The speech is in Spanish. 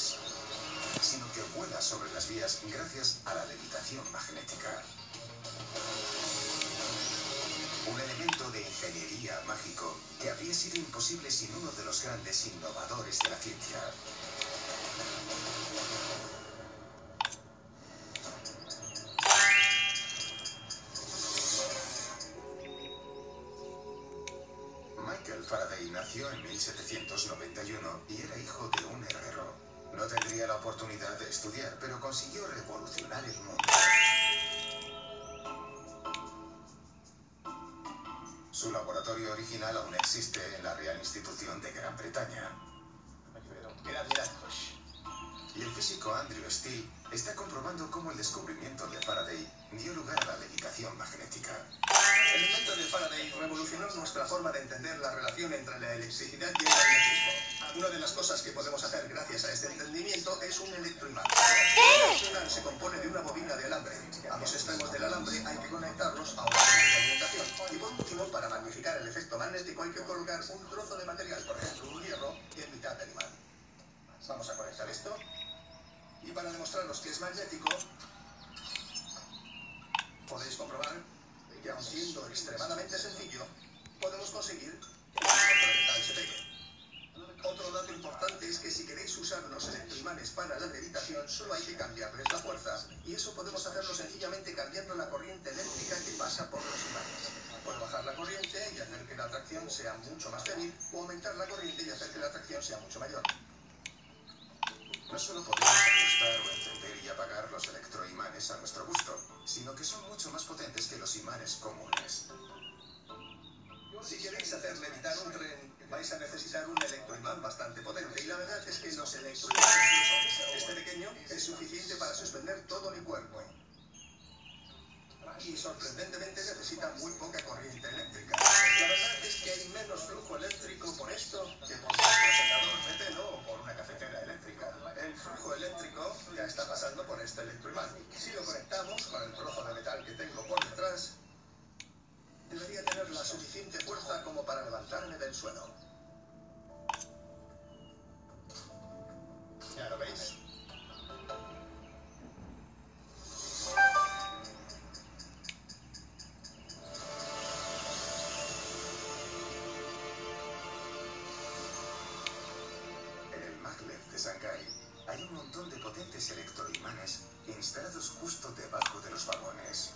sino que vuela sobre las vías gracias a la levitación magnética. Un elemento de ingeniería mágico que habría sido imposible sin uno de los grandes innovadores de la ciencia. Michael Faraday nació en 1791 y era hijo de un herrero. No tendría la oportunidad de estudiar, pero consiguió revolucionar el mundo. Su laboratorio original aún existe en la Real Institución de Gran Bretaña. Y el físico Andrew Steele está comprobando cómo el descubrimiento de Faraday dio lugar a la levitación magnética. El nuestra forma de entender la relación entre la electricidad y el magnetismo. Una de las cosas que podemos hacer gracias a este entendimiento es un electroimán. El electroimán se compone de una bobina de alambre. Ambos extremos del alambre hay que conectarlos a una alimentación. Y por último, para magnificar el efecto magnético hay que colocar un trozo de material, por ejemplo un hierro, en mitad del imán. Vamos a conectar esto. Y para demostraros que es magnético, podéis comprobar que aun siendo extremadamente sencillo, podemos conseguir que el se pegue. Otro dato importante es que si queréis usar los electroimanes para la levitación, solo hay que cambiarles la fuerza, y eso podemos hacerlo sencillamente cambiando la corriente eléctrica que pasa por los imanes. Puedo bajar la corriente y hacer que la atracción sea mucho más débil, o aumentar la corriente y hacer que la atracción sea mucho mayor. No solo podemos ajustar o encender y apagar los electroimanes a nuestro gusto, sino que son mucho más potentes que los imanes comunes. Si queréis hacer levitar un tren, vais a necesitar un electroimán bastante potente, y la verdad es que los electroimanes este pequeño es suficiente para suspender todo mi cuerpo. Y sorprendentemente necesita muy poca corriente eléctrica. La verdad es que hay menos flujo eléctrico por esto que por vuestro secador de pelo o por una cafetera eléctrica. El flujo eléctrico ya está pasando por este electroimán. Si lo conectamos con el trozo de metal que tengo por detrás, debería tener la suficiente fuerza como para suelo. ¿Ya lo veis? En el maglev de Shanghái hay un montón de potentes electroimanes instalados justo debajo de los vagones.